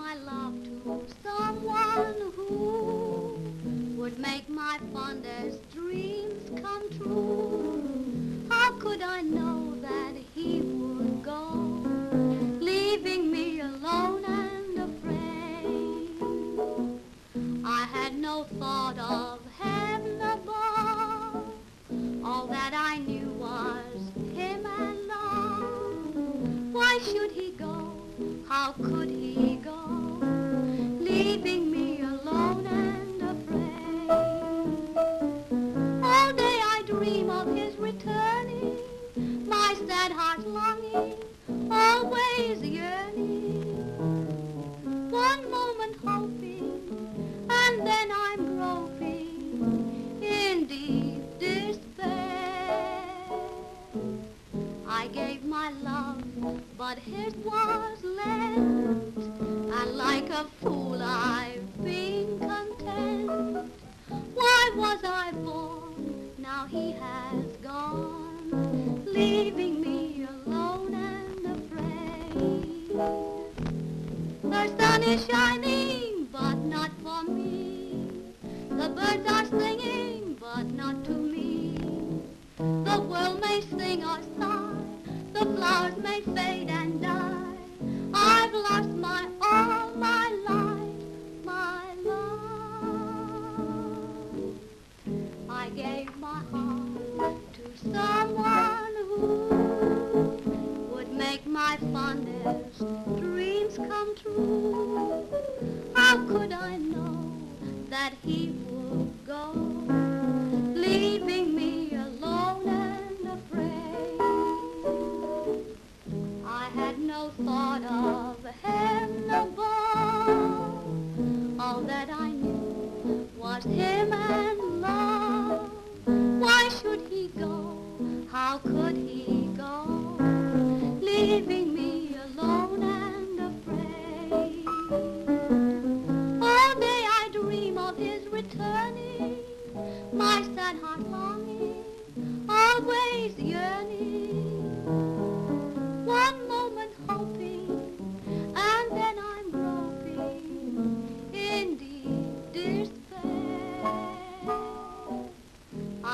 my love to someone who would make my fondest dreams come true. How could I know? I gave my love, but his was left. And like a fool I've been content. Why was I born? Now he has gone, leaving me alone and afraid. The sun is shining. not.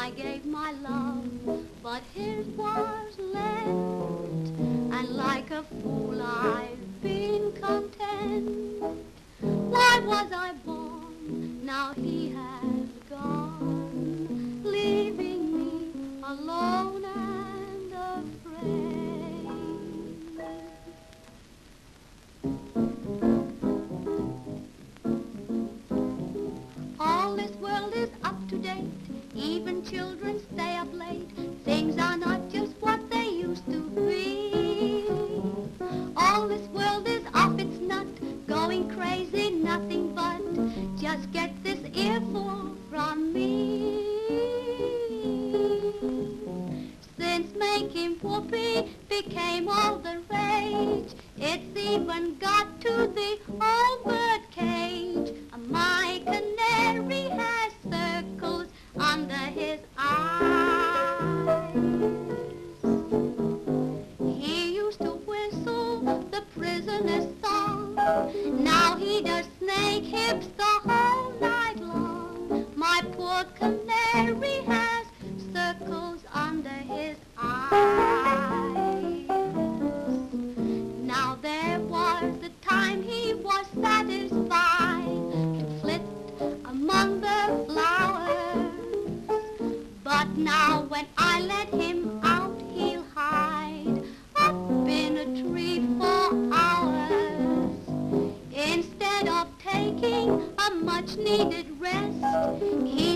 I gave my love, but his was left, and like a fool I've been content. Why was I born? Now he whoopee became all the rage. It's even got to the old bird cage. My canary has circles under his eyes. He used to whistle the prisoner's song. Now he does snake hips. But now when I let him out, he'll hide up in a tree for hours. Instead of taking a much needed rest, he